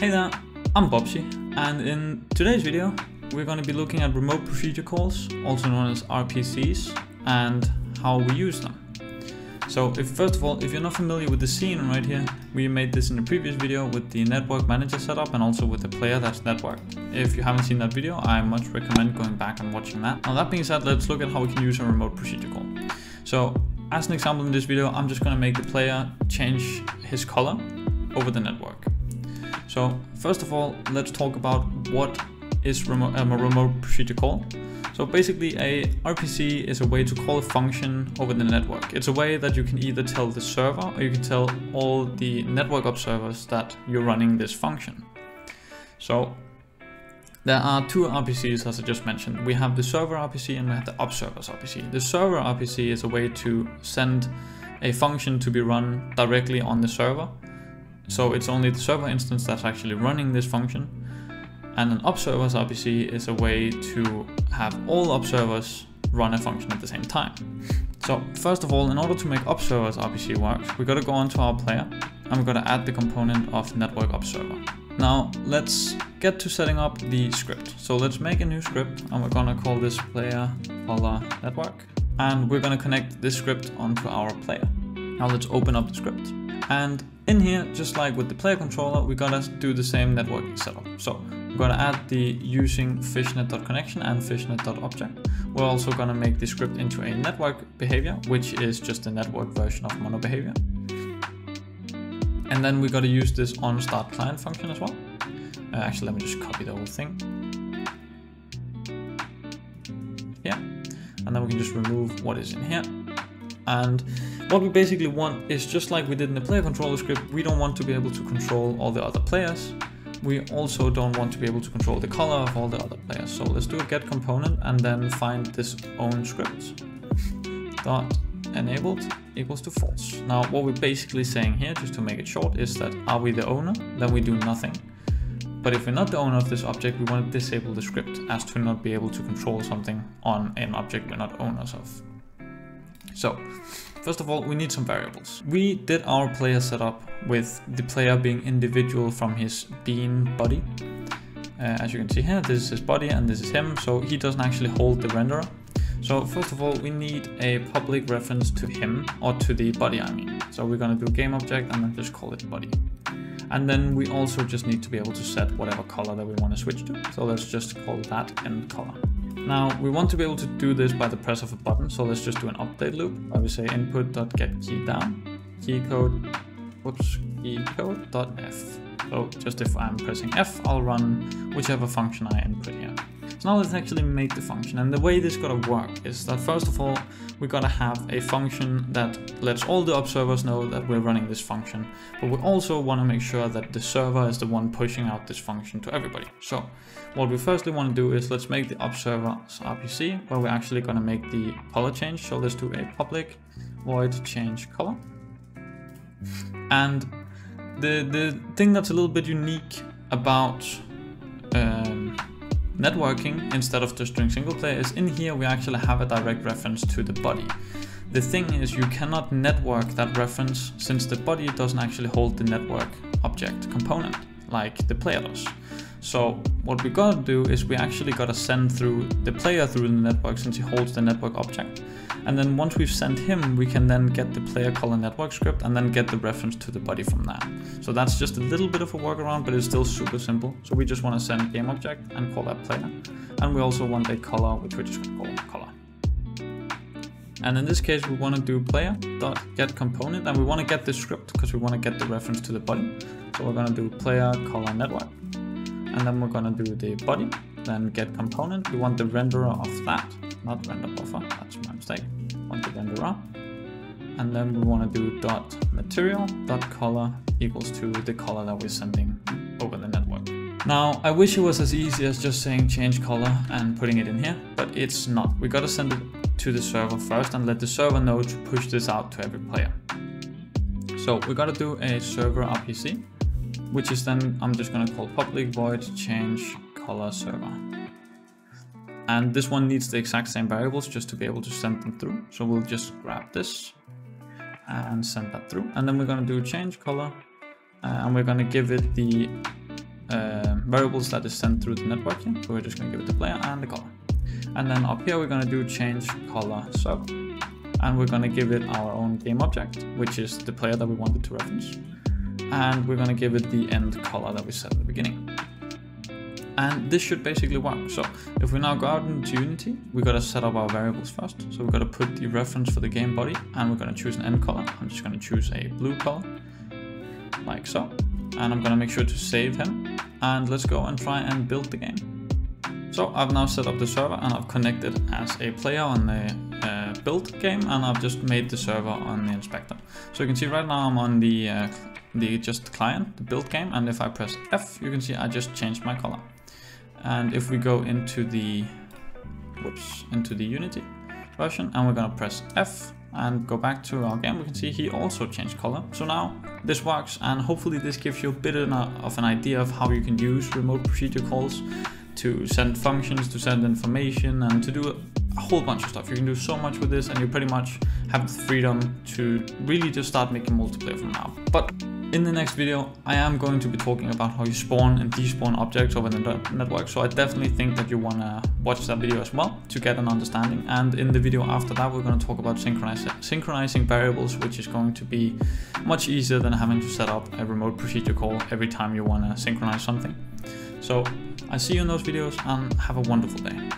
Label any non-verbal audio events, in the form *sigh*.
Hey there, I'm Bobsi, and in today's video, we're going to be looking at remote procedure calls, also known as RPCs, and how we use them. So if first of all, if you're not familiar with the scene right here, we made this in the previous video with the network manager setup and also with the player that's networked. If you haven't seen that video, I much recommend going back and watching that. Now that being said, let's look at how we can use a remote procedure call. So as an example in this video, I'm just going to make the player change his color over the network. So first of all, let's talk about what is a uh, remote procedure call. So basically a RPC is a way to call a function over the network. It's a way that you can either tell the server or you can tell all the network observers that you're running this function. So there are two RPCs as I just mentioned. We have the server RPC and we have the observers RPC. The server RPC is a way to send a function to be run directly on the server. So it's only the server instance that's actually running this function and an observers RPC is a way to have all observers run a function at the same time. So first of all, in order to make observers RPC work, we gotta go onto our player and we're gonna add the component of network observer. Now let's get to setting up the script. So let's make a new script and we're gonna call this player color network. And we're gonna connect this script onto our player. Now let's open up the script. And in here, just like with the player controller, we gotta do the same networking setup. So we're gonna add the using fishnet.connection and fishnet.object. We're also gonna make the script into a network behavior, which is just the network version of mono behavior. And then we gotta use this on start client function as well. Uh, actually, let me just copy the whole thing. Yeah, and then we can just remove what is in here. And what we basically want is just like we did in the player controller script, we don't want to be able to control all the other players. We also don't want to be able to control the color of all the other players. So let's do a get component and then find this own script. *laughs* Dot enabled equals to false. Now what we're basically saying here, just to make it short, is that are we the owner? Then we do nothing. But if we're not the owner of this object, we want to disable the script as to not be able to control something on an object we're not owners of. So first of all, we need some variables. We did our player setup with the player being individual from his bean body. Uh, as you can see here, this is his body and this is him. So he doesn't actually hold the renderer. So first of all, we need a public reference to him or to the body, I mean. So we're gonna do game object and then just call it body. And then we also just need to be able to set whatever color that we want to switch to. So let's just call that end color. Now we want to be able to do this by the press of a button. So let's just do an update loop where we say input.get key down, key code, whoops, key code dot f. So just if I'm pressing F, I'll run whichever function I input here. So now let's actually make the function. And the way this gotta work is that first of all, we gotta have a function that lets all the observers know that we're running this function. But we also wanna make sure that the server is the one pushing out this function to everybody. So what we firstly wanna do is let's make the observers RPC where we're actually gonna make the color change. So let's do a public void change color. And the, the thing that's a little bit unique about um, networking instead of just doing single player is in here we actually have a direct reference to the body. The thing is you cannot network that reference since the body doesn't actually hold the network object component like the player does. So what we gotta do is we actually gotta send through the player through the network since he holds the network object. And then once we've sent him, we can then get the player color network script and then get the reference to the body from that. So that's just a little bit of a workaround, but it's still super simple. So we just want to send game object and call that player. And we also want a color, which we're just gonna call color. And in this case, we want to do player dot get component, and we want to get the script because we want to get the reference to the body. So we're gonna do player color network, and then we're gonna do the body, then get component. We want the renderer of that, not render buffer. That's my mistake. Want the renderer, and then we want to do dot material dot color equals to the color that we're sending over the network. Now, I wish it was as easy as just saying change color and putting it in here, but it's not. We gotta send it to the server first and let the server know to push this out to every player. So we gotta do a server RPC, which is then, I'm just gonna call public void change color server. And this one needs the exact same variables just to be able to send them through. So we'll just grab this and send that through. And then we're gonna do change color uh, and we're gonna give it the uh, variables that is sent through the network here. So we're just gonna give it the player and the color. And then up here, we're gonna do change color sub. And we're gonna give it our own game object, which is the player that we wanted to reference. And we're gonna give it the end color that we set at the beginning. And this should basically work. So if we now go out into Unity, we gotta set up our variables first. So we gotta put the reference for the game body and we're gonna choose an end color. I'm just gonna choose a blue color, like so. And I'm gonna make sure to save him. And let's go and try and build the game. So I've now set up the server and I've connected as a player on the uh, build game and I've just made the server on the inspector. So you can see right now I'm on the, uh, the just client, the build game, and if I press F, you can see I just changed my color. And if we go into the, whoops, into the Unity version and we're gonna press F and go back to our game, we can see he also changed color. So now this works and hopefully this gives you a bit of an idea of how you can use remote procedure calls to send functions, to send information and to do a whole bunch of stuff. You can do so much with this and you pretty much have the freedom to really just start making multiplayer from now. But in the next video, I am going to be talking about how you spawn and despawn objects over the network, so I definitely think that you want to watch that video as well to get an understanding. And in the video after that, we're going to talk about synchronizing variables, which is going to be much easier than having to set up a remote procedure call every time you want to synchronize something. So I see you in those videos and have a wonderful day.